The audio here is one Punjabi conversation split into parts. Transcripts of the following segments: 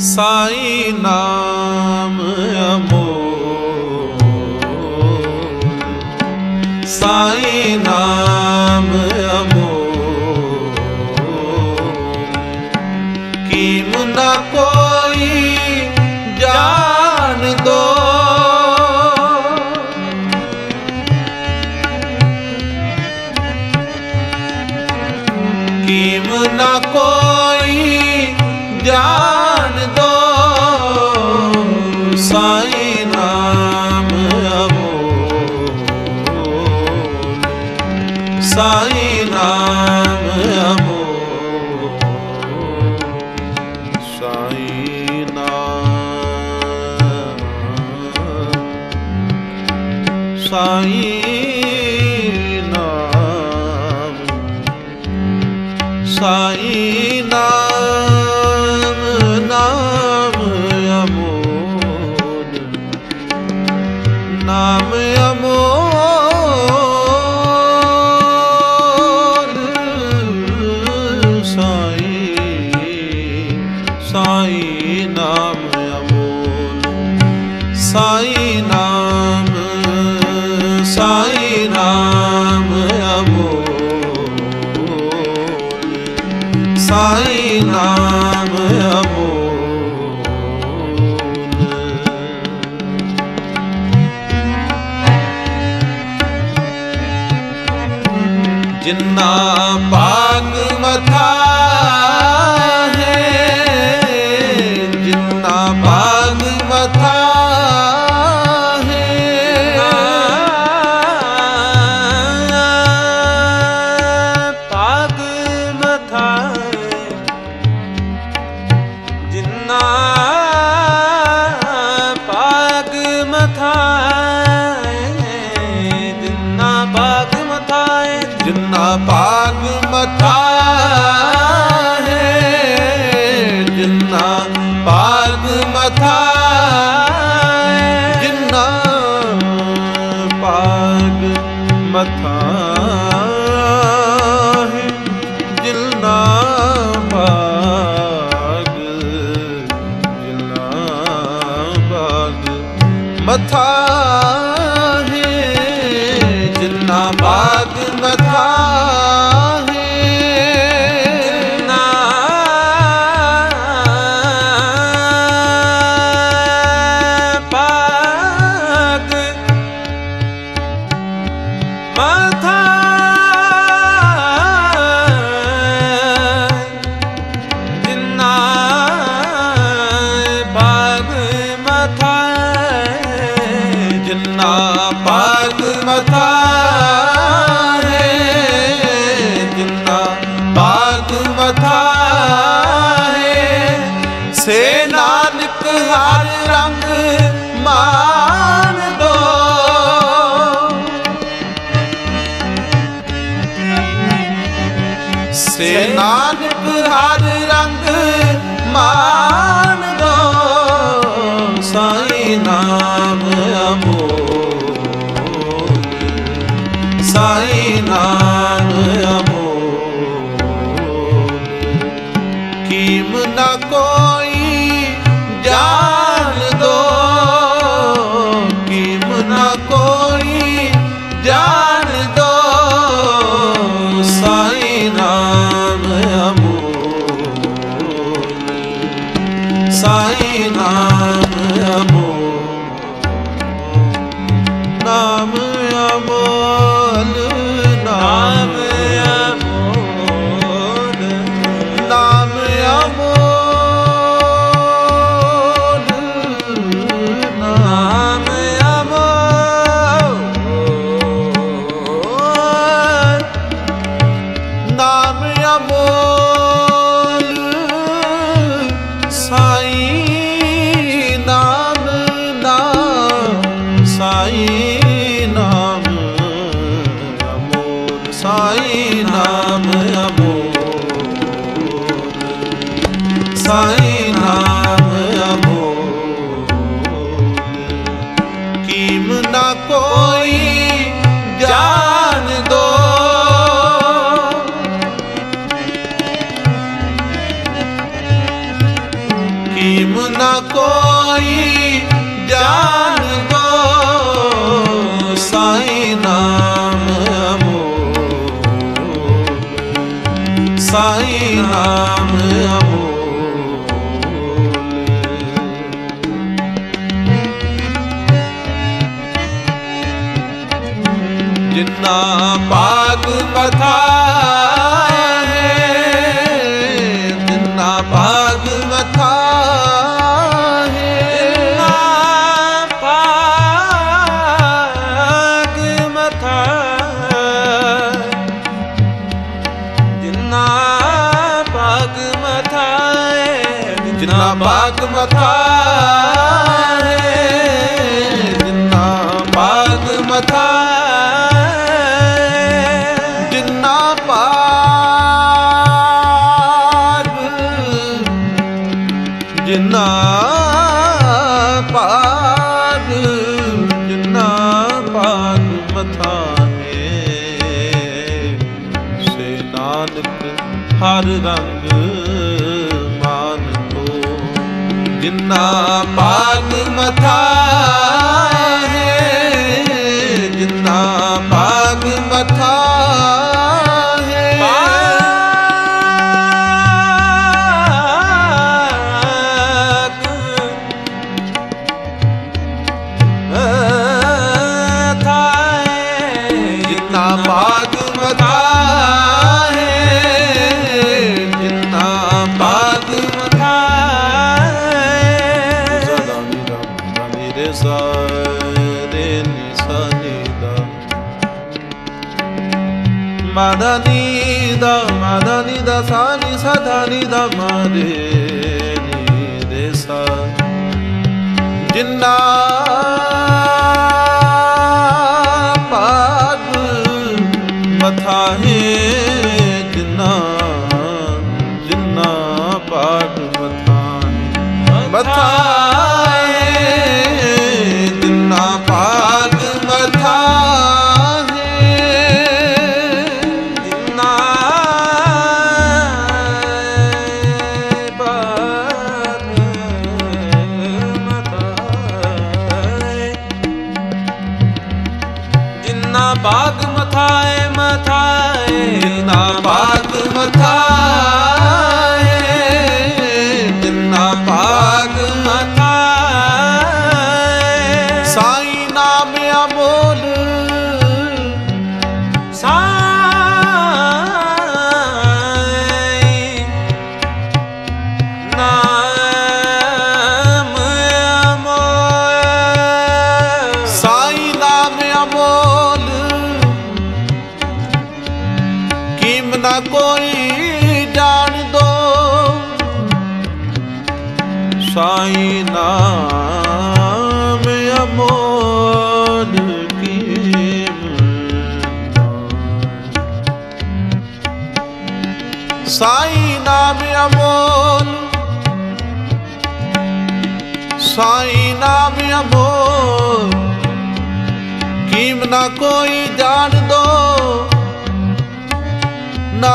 ਸਾਈ ਨਾਮ ਅਮੋ ਸਾਈ ਨਾਮ ਅਮੋ ਕੀਮ ਨਾ ਕੋਈ ਜਾਣ ਦੋ। ਕੀਮ ਨਾ ਕੋ ਸਾਈ ਜਿੰਨਾ ਪਾਕ ਬਾਗ ਮਥਾਰੇ ਸੇ ਨਾਨਕ ਹਰ ਰੰਗ ਮਾਨ ਦੋ। ਸੇ ਹਰ ਰੰਗ ਮਾਨ ਸਾਈ ਨਾਮ ਅਮੋਲ ਕੋਈ ਜਾਣ ਦੋ। ਕੀਮ ਨਾ ਭਾਗ ਨਾਨਕ ਹਰ ਰੰਗ ਮਾਨ ਕੋ ਜਿਨਾ ਪਾਨ ਮਥਾ ਨੀ ਦਾ ਸਾਨੀ ਸਾਧਾ ਨੀ ਦਾ ਮਾਰੇ ਨੀ ਦੇ ਸਾ ਜਿੰਨਾ ਪਾਗ ਮਥਾਹੇ ਜਿੰਨਾ ਨਾ ਬੋਲ। ਕੀਮ ਨਾ ਕੋਈ ਜਾਣ ਦੋ। ਸਾਈ ਨਾਮ ਅਮੋਲ ਕੀਮ। ਸਾਈ ਨਾਮ ਅਮੋਲ। ਸਾਈ ਨਾਮ ਅਮੋਲ। ਨਾ ਕੋਈ ਜਾਣ ਦੋ ਨਾ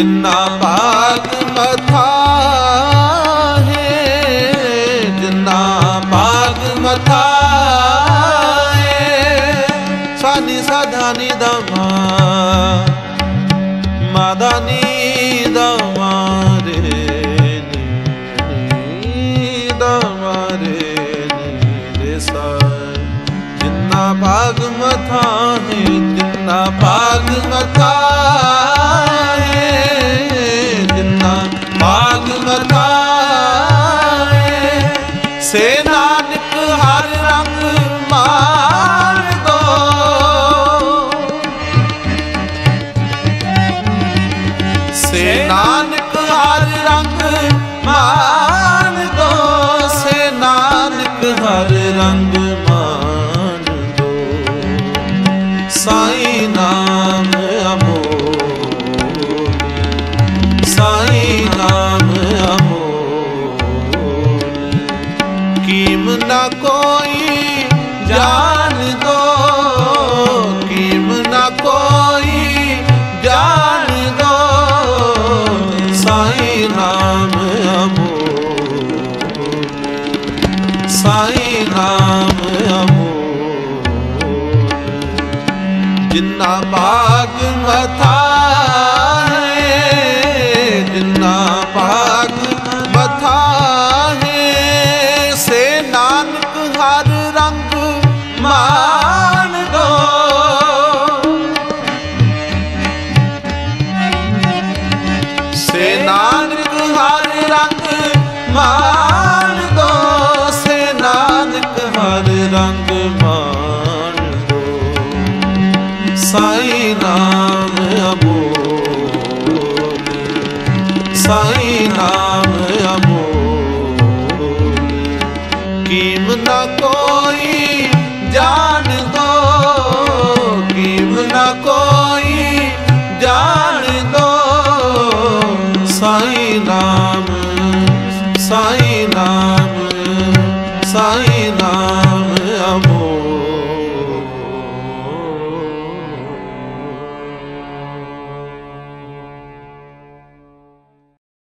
ਜਿੰਨਾ ਭਾਗ ਮਥਾ ਹੈ ਜਿੰਨਾ ਭਾਗ ਮਥਾ ਹੈ ਸਾਨੀ ਸਾਧਾਨੀ ਦਮਾ ਮਾਦਾਨੀ हर ਜਿੰਨਾ ਬਾਗ ਮਥਾ ਜਿੰਨਾ ਭਾਗ ਮਥਾ ਹੈ ਹਰ ਰੰਗ ਮਾਨ ਦੋ ਸੇ ਰੰਗ ਮਾਨ ਦੋ ਸੇ ਨਾਨਕ ਹਰ ਰੰਗ ਮਾਨ ਸਾਈ ਨਾਮ ਅਬੋਲ ਸਾਈ